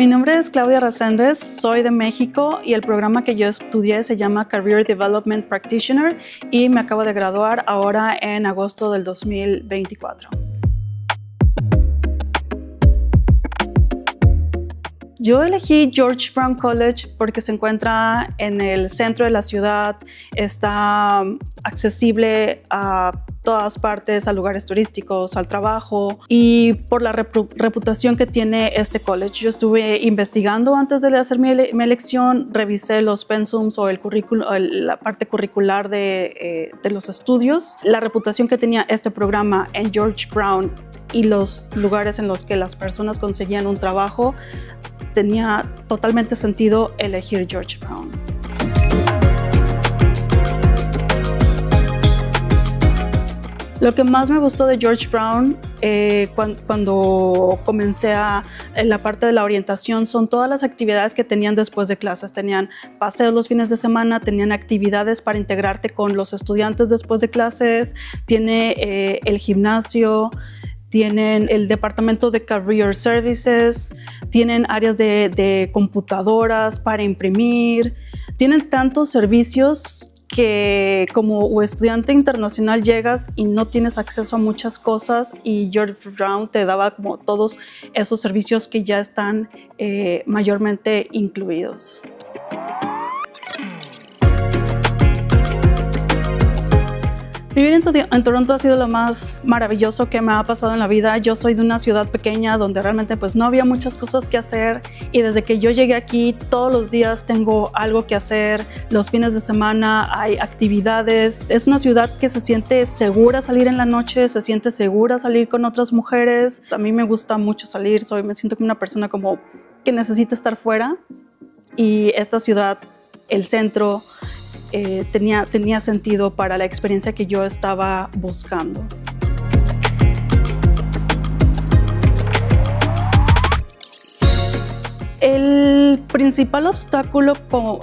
Mi nombre es Claudia Raséndez, soy de México y el programa que yo estudié se llama Career Development Practitioner y me acabo de graduar ahora en agosto del 2024. Yo elegí George Brown College porque se encuentra en el centro de la ciudad, está accesible a todas partes, a lugares turísticos, al trabajo y por la reputación que tiene este college. Yo estuve investigando antes de hacer mi, elección, revisé los pensums o el currículo, la parte curricular de, eh, de los estudios, la reputación que tenía este programa en George Brown y los lugares en los que las personas conseguían un trabajo tenía totalmente sentido elegir George Brown. Lo que más me gustó de George Brown eh, cuando, comencé a, en la parte de la orientación son todas las actividades que tenían después de clases. Tenían paseos los fines de semana, tenían actividades para integrarte con los estudiantes después de clases, tiene eh, el gimnasio, tienen el departamento de Career Services, tienen áreas de, computadoras para imprimir, tienen tantos servicios que como estudiante internacional llegas y no tienes acceso a muchas cosas y George Brown te daba como todos esos servicios que ya están eh, mayormente incluidos. Vivir en, Toronto ha sido lo más maravilloso que me ha pasado en la vida. Yo soy de una ciudad pequeña donde realmente pues no había muchas cosas que hacer y desde que yo llegué aquí todos los días tengo algo que hacer. Los fines de semana hay actividades. Es una ciudad que se siente segura salir en la noche, se siente segura salir con otras mujeres. A mí me gusta mucho salir, soy me siento como una persona como que necesita estar fuera y esta ciudad, el centro, eh, tenía, tenía sentido para la experiencia que yo estaba buscando. El principal obstáculo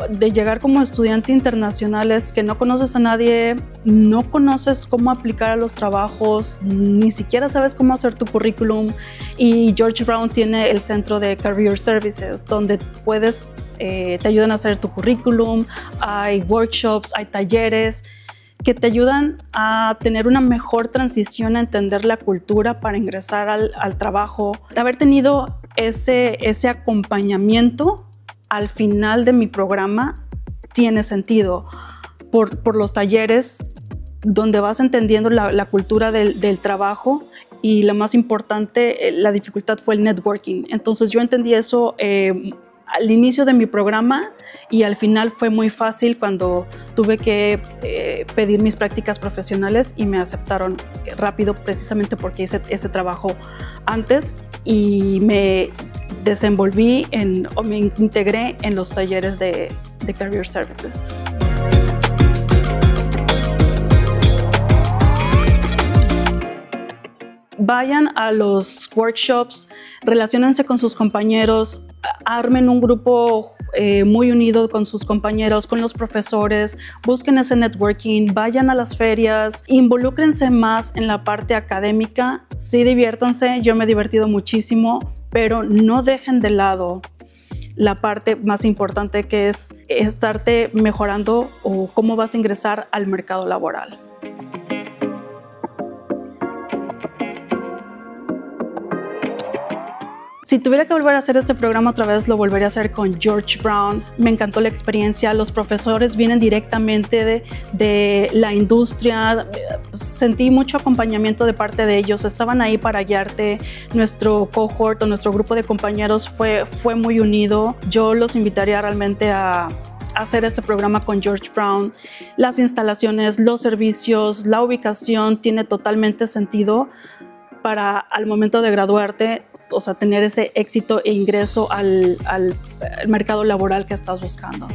de llegar como estudiante internacional es que no conoces a nadie, no conoces cómo aplicar a los trabajos, ni siquiera sabes cómo hacer tu currículum y George Brown tiene el centro de Career Services donde puedes eh, te ayudan a hacer tu currículum, hay workshops, hay talleres que te ayudan a tener una mejor transición, a entender la cultura para ingresar al, trabajo. De haber tenido ese, ese acompañamiento al final de mi programa tiene sentido por, por los talleres donde vas entendiendo la, cultura del, del, trabajo y lo más importante, eh, la dificultad fue el networking. Entonces yo entendí eso eh, al inicio de mi programa y al final fue muy fácil cuando tuve que eh, pedir mis prácticas profesionales y me aceptaron rápido precisamente porque hice ese trabajo antes y me desenvolví en, o me integré en los talleres de, de Career Services. Vayan a los workshops, relacionense con sus compañeros, armen un grupo eh, muy unido con sus compañeros, con los profesores, busquen ese networking, vayan a las ferias, involúcrense más en la parte académica, sí diviértanse, yo me he divertido muchísimo, pero no dejen de lado la parte más importante que es estarte mejorando o cómo vas a ingresar al mercado laboral. Si tuviera que volver a hacer este programa otra vez, lo volvería a hacer con George Brown. Me encantó la experiencia. Los profesores vienen directamente de, la industria. Sentí mucho acompañamiento de parte de ellos. Estaban ahí para guiarte. Nuestro cohort o nuestro grupo de compañeros fue, fue muy unido. Yo los invitaría realmente a hacer este programa con George Brown. Las instalaciones, los servicios, la ubicación tiene totalmente sentido para al momento de graduarte o sea, tener ese éxito e ingreso al, al mercado laboral que estás buscando.